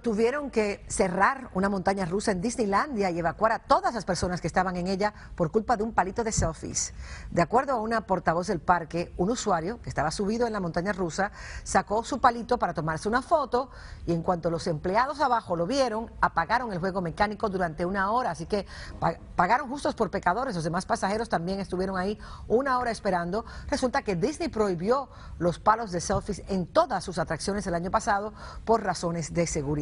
Tuvieron que cerrar una montaña rusa en Disneylandia y evacuar a todas las personas que estaban en ella por culpa de un palito de selfies. De acuerdo a una portavoz del parque, un usuario que estaba subido en la montaña rusa sacó su palito para tomarse una foto y en cuanto los empleados abajo lo vieron, apagaron el juego mecánico durante una hora. Así que pagaron justos por pecadores. Los demás pasajeros también estuvieron ahí una hora esperando. Resulta que Disney prohibió los palos de selfies en todas sus atracciones el año pasado por razones de seguridad.